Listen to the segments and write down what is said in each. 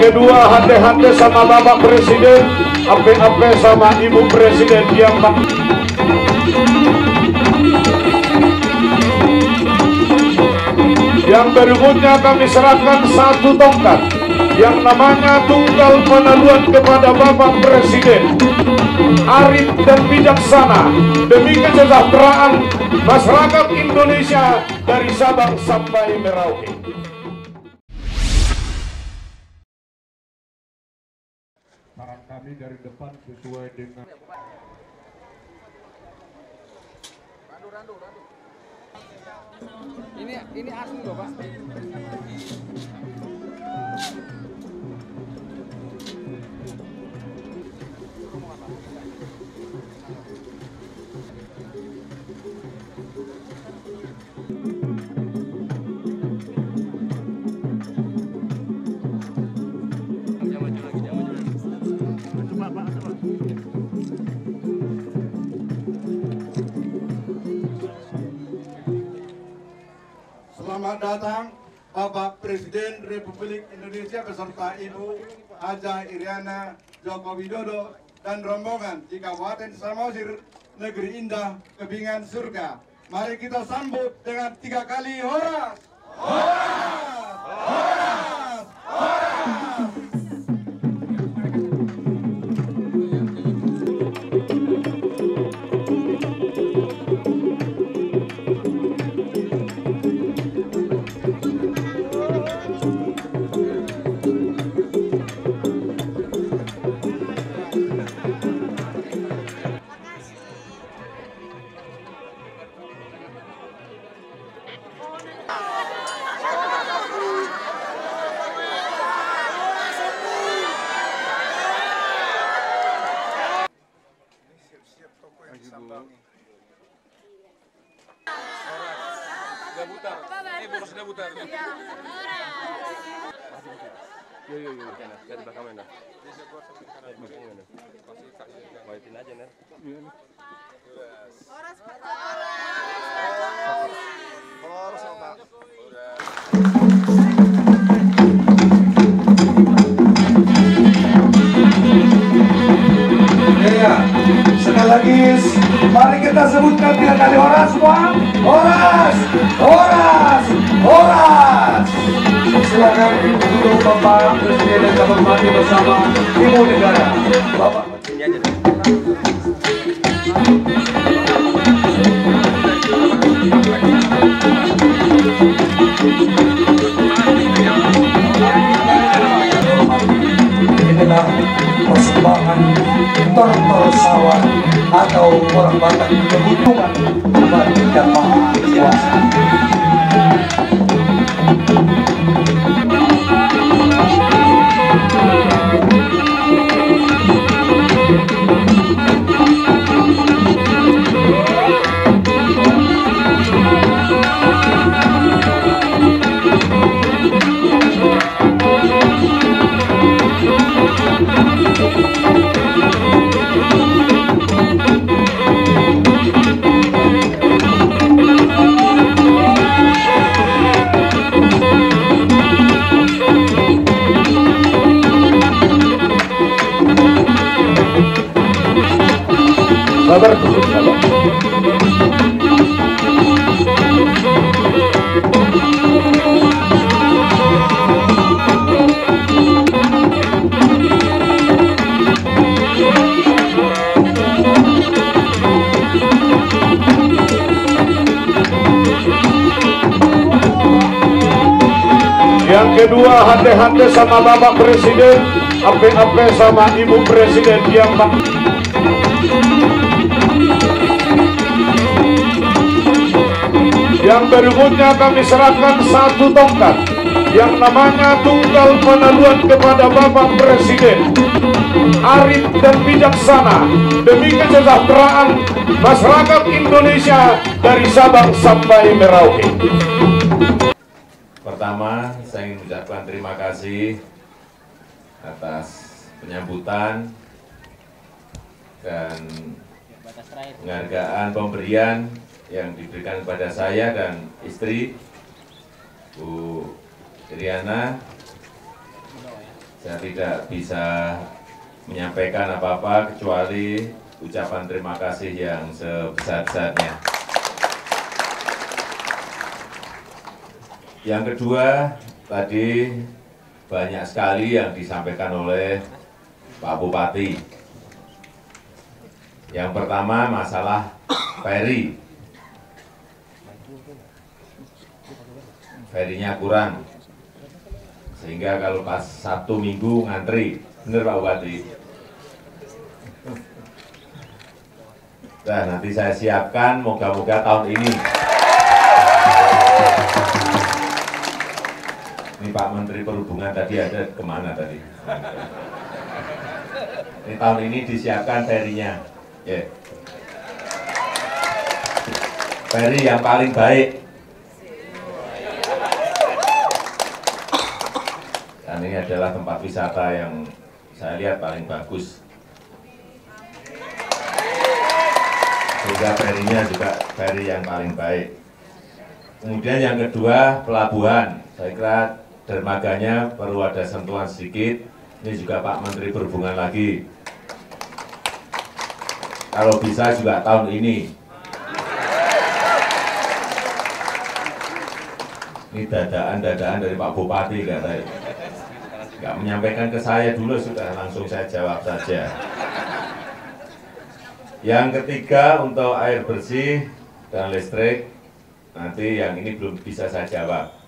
kedua hati-hati sama Bapak Presiden, ape-ape sama Ibu Presiden. Yang Yang berikutnya kami serahkan satu tongkat. Yang namanya tunggal penaluan kepada Bapak Presiden. Arif dan bijaksana. Demi kesejahteraan masyarakat Indonesia dari Sabang sampai Merauke. Kami dari depan sesuai dengan Ini ini asli loh pak. Datang Bapak Presiden Republik Indonesia beserta Ibu Haja Iriana Joko Widodo dan rombongan di Kabupaten Samosir, Negeri Indah, Kebingan Surga. Mari kita sambut dengan tiga kali horas. Horas! Yo yo yo, kan, dari belakang mana? Dari belakang mana? Baitin aja nih. Ya, lagi, mari kita sebutkan tiga kali horas semua. Horas, horas, horas. Silakan duduk Bapak Presiden dan Bapak Bupati bersama Ibu Negara. Bapak. Atau orang Batak bagi yang maha kuasa. Hati-hati sama Bapak Presiden, ape-ape sama Ibu Presiden yang Yang berikutnya kami serahkan satu tongkat yang namanya tunggal penaluan kepada Bapak Presiden arif dan bijaksana demi kesejahteraan masyarakat Indonesia dari Sabang sampai Merauke. Pertama, saya ingin mengucapkan terima kasih atas penyambutan dan penghargaan pemberian yang diberikan kepada saya dan istri Bu Iriana saya tidak bisa menyampaikan apa-apa kecuali ucapan terima kasih yang sebesar-besarnya. Yang kedua, tadi banyak sekali yang disampaikan oleh Pak Bupati. Yang pertama masalah ferry. Ferinya kurang, sehingga kalau pas Sabtu Minggu ngantri, bener Pak Bupati. Nah, nanti saya siapkan, moga-moga tahun ini. Ini Pak Menteri Perhubungan tadi ada ke mana tadi? Ini tahun ini disiapkan ferinya. Ya. Feri yang paling baik. Dan ini adalah tempat wisata yang saya lihat paling bagus. Sehingga ferinya juga feri yang paling baik. Kemudian yang kedua, pelabuhan. Saya kira dermaganya perlu ada sentuhan sedikit. Ini juga Pak Menteri Perhubungan lagi. Kalau bisa juga tahun ini. Ini dadaan-dadaan dari Pak Bupati katanya. Nggak menyampaikan ke saya dulu sudah langsung saya jawab saja. Yang ketiga untuk air bersih dan listrik, nanti yang ini belum bisa saya jawab.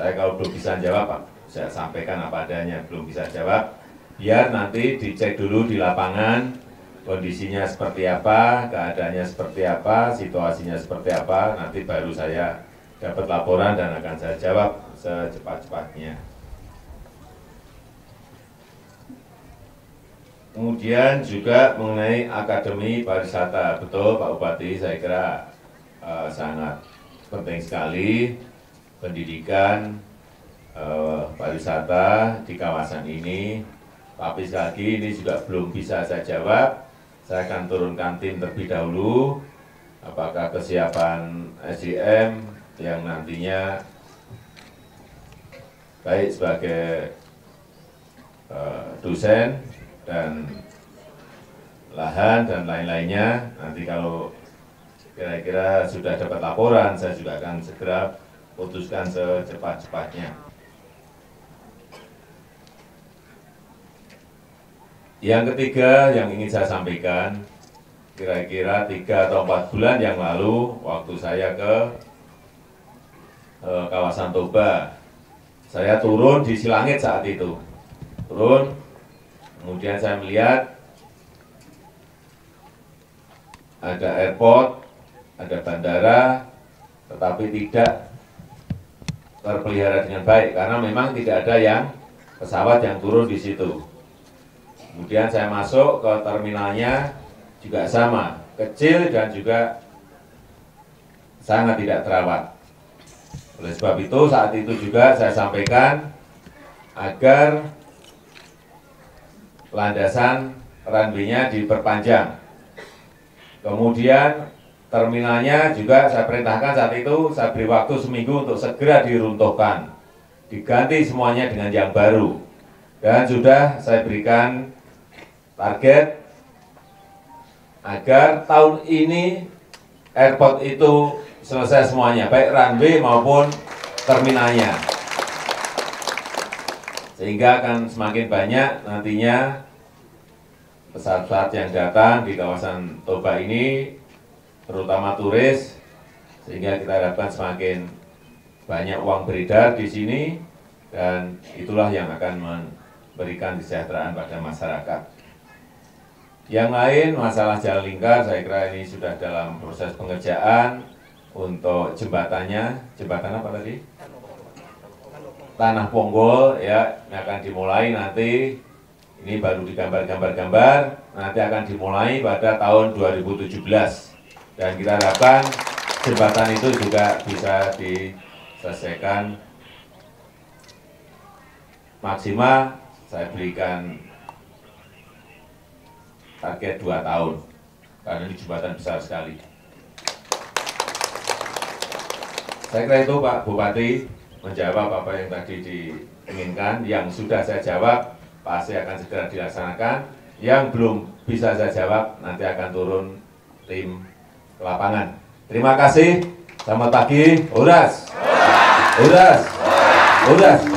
Saya kalau belum bisa jawab, Pak, saya sampaikan apa adanya, belum bisa jawab. Biar nanti dicek dulu di lapangan, kondisinya seperti apa, keadaannya seperti apa, situasinya seperti apa, nanti baru saya dapat laporan dan akan saya jawab secepat-cepatnya. Kemudian juga mengenai Akademi Pariwisata, betul Pak Bupati, saya kira uh, sangat penting sekali pendidikan uh, pariwisata di kawasan ini. Tapi sekali lagi ini juga belum bisa saya jawab. Saya akan turunkan tim terlebih dahulu. Apakah kesiapan SDM yang nantinya baik sebagai uh, dosen dan lahan dan lain-lainnya. Nanti kalau kira-kira sudah dapat laporan, saya juga akan segera putuskan secepat-cepatnya. Yang ketiga yang ingin saya sampaikan, kira-kira tiga atau empat bulan yang lalu, waktu saya ke eh, kawasan Toba, saya turun di Silangit saat itu. Turun, kemudian saya melihat ada airport, ada bandara, tetapi tidak terpelihara dengan baik karena memang tidak ada yang pesawat yang turun di situ. Kemudian saya masuk ke terminalnya juga sama, kecil dan juga sangat tidak terawat. Oleh sebab itu saat itu juga saya sampaikan agar landasan runway-nya diperpanjang. Kemudian terminalnya juga saya perintahkan saat itu, saya beri waktu seminggu untuk segera diruntuhkan. Diganti semuanya dengan yang baru. Dan sudah saya berikan target agar tahun ini airport itu selesai semuanya, baik runway maupun terminalnya. Sehingga akan semakin banyak nantinya pesawat-pesawat yang datang di kawasan Toba ini, terutama turis, sehingga kita harapkan semakin banyak uang beredar di sini, dan itulah yang akan memberikan kesejahteraan pada masyarakat. Yang lain, masalah jalan lingkar, saya kira ini sudah dalam proses pengerjaan untuk jembatannya. Jembatan apa tadi? Tanah Ponggol, ya, ini akan dimulai nanti. Ini baru digambar-gambar-gambar, nanti akan dimulai pada tahun 2017 dan kita harapkan jembatan itu juga bisa diselesaikan. Maksimal saya berikan target dua tahun karena ini jembatan besar sekali. Saya kira itu Pak Bupati menjawab apa yang tadi diinginkan. Yang sudah saya jawab pasti akan segera dilaksanakan. Yang belum bisa saya jawab nanti akan turun tim lapangan. Terima kasih. Selamat pagi. Uras. Uras. Uras.